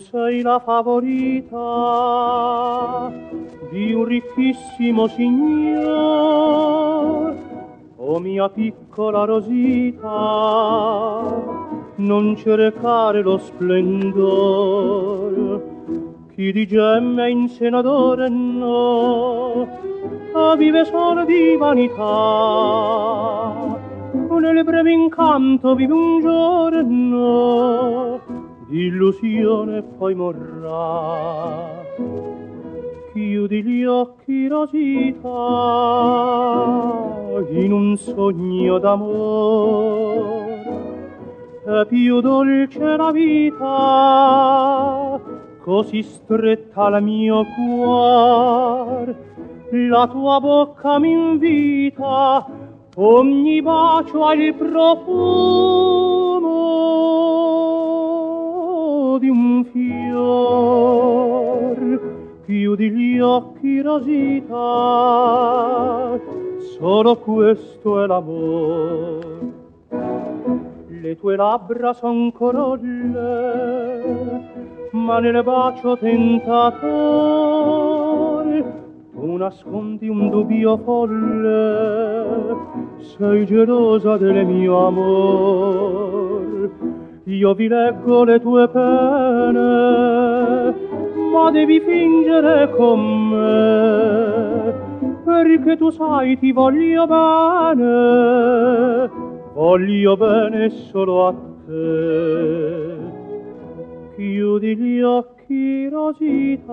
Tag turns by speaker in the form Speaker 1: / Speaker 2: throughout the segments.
Speaker 1: sei la favorita di un ricchissimo signor, o mia piccola Rosita, non cercare lo splendor, chi di gemme in senatore no, vive solo di vanità, nel breve incanto vive un giorno, illusione poi morrà. Chiudi gli occhi rosita in un sogno d'amore, è più dolce la vita, così stretta al mio cuore, la tua bocca mi invita, ogni bacio ha il profumo occhi rosita solo questo è l'amor le tue labbra son corolle ma nel bacio tentatore tu nascondi un dubbio folle, sei gelosa del mio amor. Io vi leggo le tue pene, ma devi fingere con me perché tu sai ti voglio bene voglio bene solo a te. Chiudi gli occhi rosita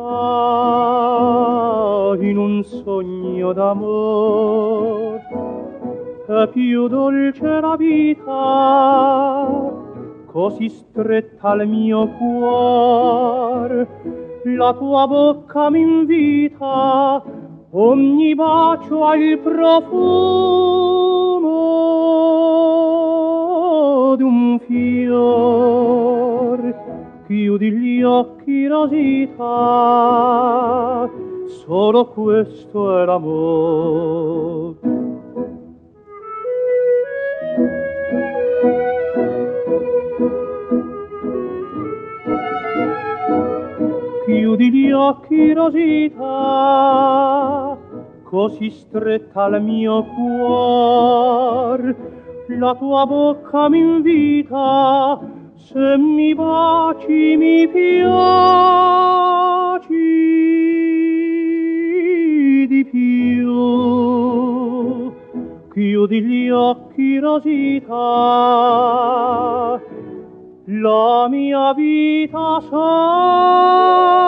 Speaker 1: in un sogno d'amor. È più dolce la vita così stretta al mio cuor la tua bocca m'invita ogni bacio ha il profumo d'un fior. Chiudi gli occhi rosita solo questo è l'amor. Occhi rosita, così stretta al mio cuore, la tua bocca mi invita se mi baci mi piaci di più. Chiudi gli occhi rosita la mia vita sa